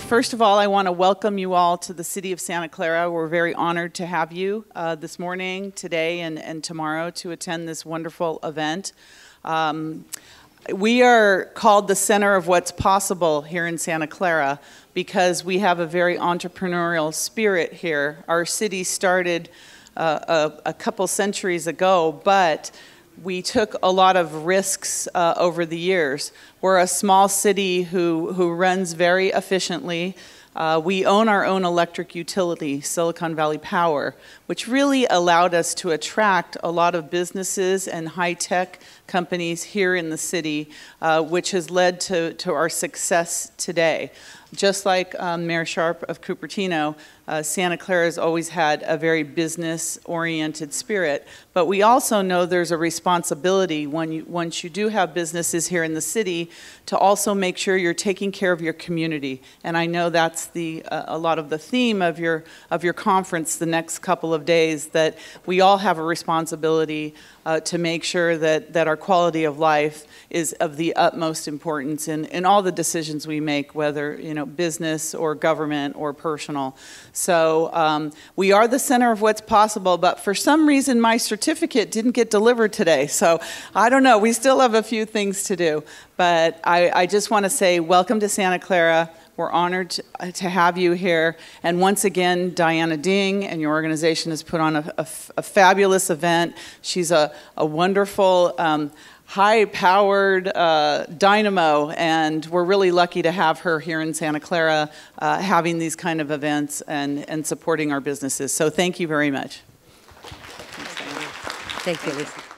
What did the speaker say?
first of all, I want to welcome you all to the city of Santa Clara. We're very honored to have you uh, this morning, today, and, and tomorrow to attend this wonderful event. Um, we are called the center of what's possible here in Santa Clara because we have a very entrepreneurial spirit here. Our city started uh, a, a couple centuries ago, but we took a lot of risks uh, over the years. We're a small city who, who runs very efficiently. Uh, we own our own electric utility, Silicon Valley Power, which really allowed us to attract a lot of businesses and high tech companies here in the city, uh, which has led to, to our success today. Just like um, Mayor Scharf of Cupertino, uh, Santa Clara has always had a very business oriented spirit, but we also know there's a responsibility when you, once you do have businesses here in the city to also make sure you're taking care of your community. And I know that's the, uh, a lot of the theme of your, of your conference the next couple of days that we all have a responsibility uh, to make sure that, that our quality of life is of the utmost importance in, in all the decisions we make, whether you know business or government or personal. So um, we are the center of what's possible, but for some reason my certificate didn't get delivered today. So I don't know. We still have a few things to do, but I, I just want to say welcome to Santa Clara. We're honored to have you here. And once again, Diana Ding and your organization has put on a, a, a fabulous event. She's a, a wonderful, um, high powered uh, dynamo, and we're really lucky to have her here in Santa Clara uh, having these kind of events and, and supporting our businesses. So thank you very much. Thank you, Lisa.